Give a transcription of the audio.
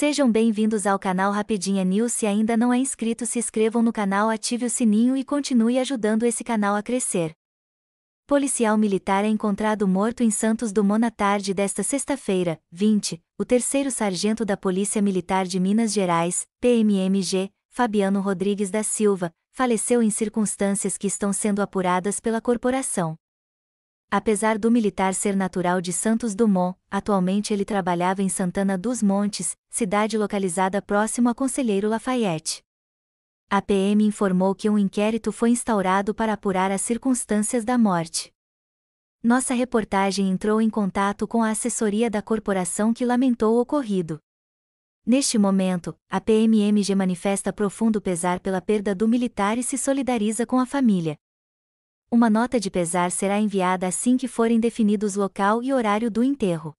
Sejam bem-vindos ao canal Rapidinha News. Se ainda não é inscrito, se inscrevam no canal, ative o sininho e continue ajudando esse canal a crescer. Policial militar é encontrado morto em Santos Dumont na tarde desta sexta-feira, 20. O terceiro sargento da Polícia Militar de Minas Gerais, PMMG, Fabiano Rodrigues da Silva, faleceu em circunstâncias que estão sendo apuradas pela corporação. Apesar do militar ser natural de Santos Dumont, atualmente ele trabalhava em Santana dos Montes, cidade localizada próximo a Conselheiro Lafayette. A PM informou que um inquérito foi instaurado para apurar as circunstâncias da morte. Nossa reportagem entrou em contato com a assessoria da corporação que lamentou o ocorrido. Neste momento, a PMMG manifesta profundo pesar pela perda do militar e se solidariza com a família. Uma nota de pesar será enviada assim que forem definidos local e horário do enterro.